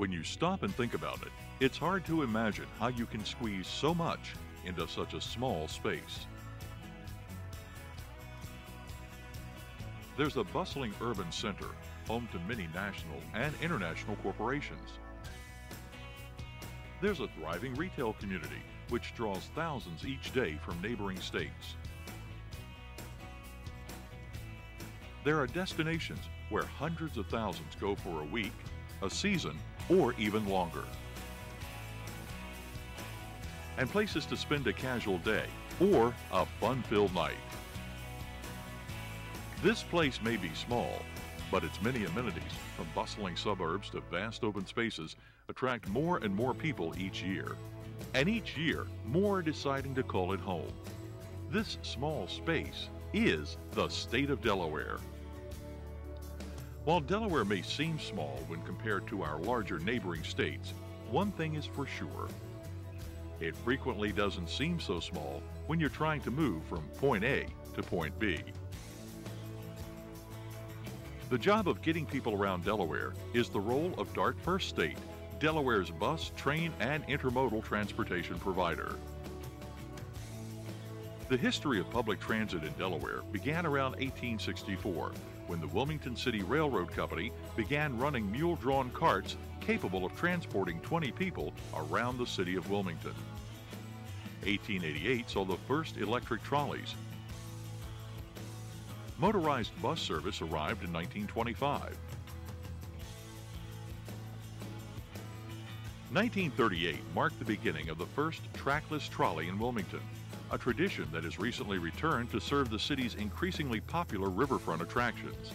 When you stop and think about it, it's hard to imagine how you can squeeze so much into such a small space. There's a bustling urban center, home to many national and international corporations. There's a thriving retail community, which draws thousands each day from neighboring states. There are destinations where hundreds of thousands go for a week, a season, or even longer. And places to spend a casual day or a fun filled night. This place may be small, but its many amenities, from bustling suburbs to vast open spaces, attract more and more people each year. And each year, more are deciding to call it home. This small space is the state of Delaware. While Delaware may seem small when compared to our larger neighboring states, one thing is for sure. It frequently doesn't seem so small when you're trying to move from point A to point B. The job of getting people around Delaware is the role of DART First State, Delaware's bus, train, and intermodal transportation provider. The history of public transit in Delaware began around 1864 when the Wilmington City Railroad Company began running mule drawn carts capable of transporting 20 people around the city of Wilmington. 1888 saw the first electric trolleys. Motorized bus service arrived in 1925. 1938 marked the beginning of the first trackless trolley in Wilmington a tradition that has recently returned to serve the city's increasingly popular riverfront attractions.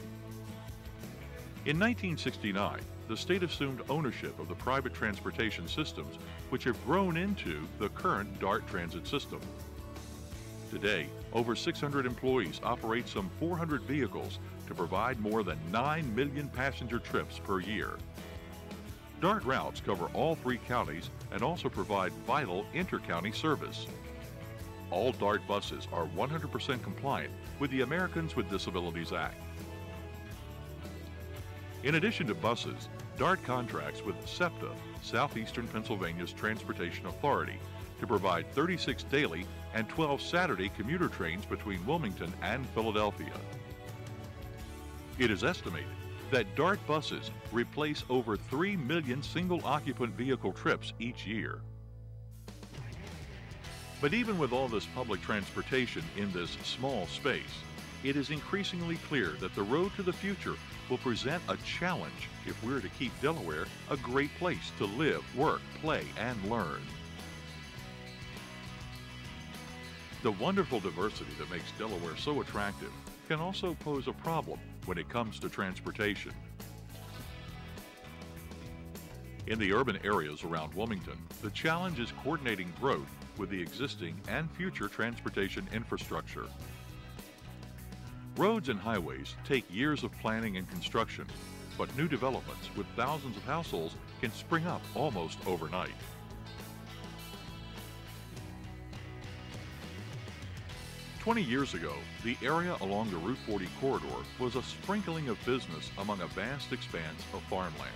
In 1969, the state assumed ownership of the private transportation systems, which have grown into the current DART transit system. Today, over 600 employees operate some 400 vehicles to provide more than 9 million passenger trips per year. DART routes cover all three counties and also provide vital inter-county service all DART buses are 100% compliant with the Americans with Disabilities Act. In addition to buses, DART contracts with SEPTA, Southeastern Pennsylvania's Transportation Authority, to provide 36 daily and 12 Saturday commuter trains between Wilmington and Philadelphia. It is estimated that DART buses replace over 3 million single occupant vehicle trips each year. But even with all this public transportation in this small space, it is increasingly clear that the road to the future will present a challenge if we're to keep Delaware a great place to live, work, play, and learn. The wonderful diversity that makes Delaware so attractive can also pose a problem when it comes to transportation. In the urban areas around Wilmington, the challenge is coordinating growth with the existing and future transportation infrastructure. Roads and highways take years of planning and construction, but new developments with thousands of households can spring up almost overnight. Twenty years ago, the area along the Route 40 corridor was a sprinkling of business among a vast expanse of farmland.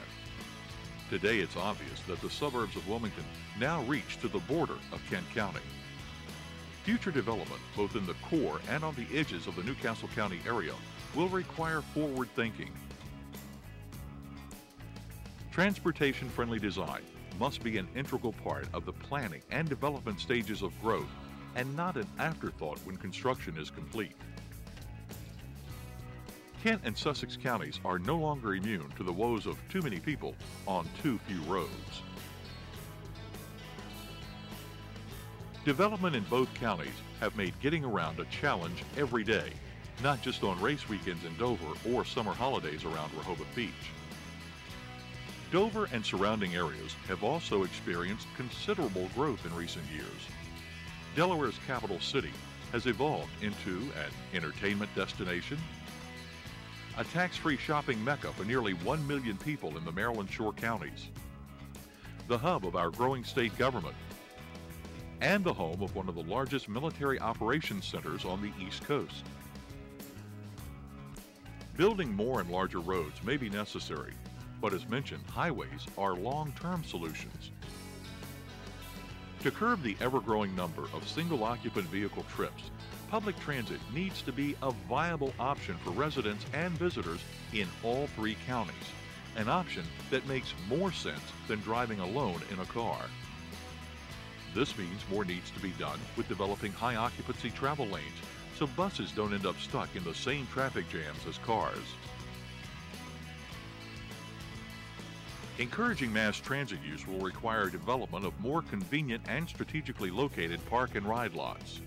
Today, it's obvious that the suburbs of Wilmington now reach to the border of Kent County. Future development, both in the core and on the edges of the New Castle County area, will require forward thinking. Transportation friendly design must be an integral part of the planning and development stages of growth and not an afterthought when construction is complete. Kent and Sussex counties are no longer immune to the woes of too many people on too few roads. Development in both counties have made getting around a challenge every day, not just on race weekends in Dover or summer holidays around Rehoboth Beach. Dover and surrounding areas have also experienced considerable growth in recent years. Delaware's capital city has evolved into an entertainment destination, a tax-free shopping mecca for nearly 1 million people in the Maryland Shore counties, the hub of our growing state government, and the home of one of the largest military operations centers on the East Coast. Building more and larger roads may be necessary, But as mentioned, highways are long-term solutions. To curb the ever-growing number of single-occupant vehicle trips, public transit needs to be a viable option for residents and visitors in all three counties. An option that makes more sense than driving alone in a car. This means more needs to be done with developing high occupancy travel lanes so buses don't end up stuck in the same traffic jams as cars. Encouraging mass transit use will require development of more convenient and strategically located park and ride lots.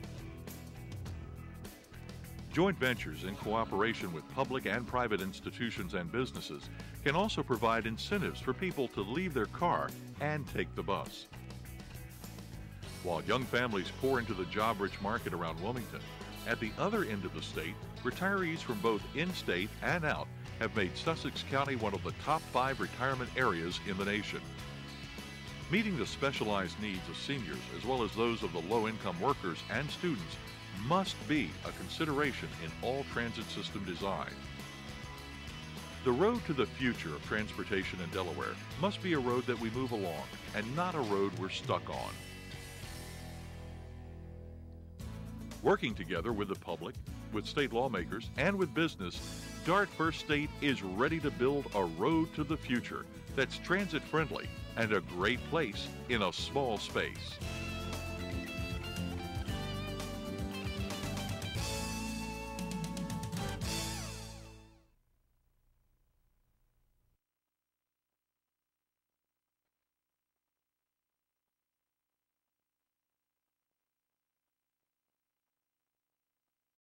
Joint ventures in cooperation with public and private institutions and businesses can also provide incentives for people to leave their car and take the bus. While young families pour into the job-rich market around Wilmington, at the other end of the state, retirees from both in-state and out have made Sussex County one of the top five retirement areas in the nation. Meeting the specialized needs of seniors as well as those of the low-income workers and students must be a consideration in all transit system design. The road to the future of transportation in Delaware must be a road that we move along and not a road we're stuck on. Working together with the public, with state lawmakers, and with business, Dart First State is ready to build a road to the future that's transit friendly and a great place in a small space.